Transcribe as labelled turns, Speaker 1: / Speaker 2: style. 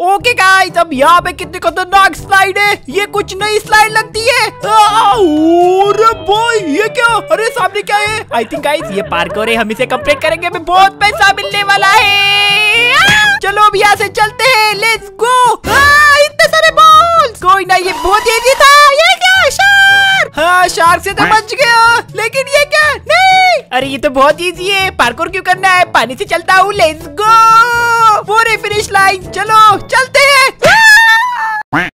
Speaker 1: Okay guys अब यहाँ पे कितनी खतरनाक स्लाइड है? ये कुछ नई स्लाइड लगती है। अरे बॉय ये क्या? अरे, सामने क्या है? आई थिंक गाइस ये पार्कोर है। हम इसे कंप्लीट करेंगे। हमें बहुत पैसा मिलने वाला है। चलो, अब यहाँ से चलते हैं। लेट्स गो इतने सारे बॉल्स कोई ना, ये बहुत इजी था। ये क्या? शार्क हाँ शार्क से तो बच गया। लेकिन ये क्या? नहीं। अरे, ये तो बहुत इजी है। पार्कोर क्यों करना है? पानी से चलता हूँ। लेट्स गो लाइन चलो चलते हैं।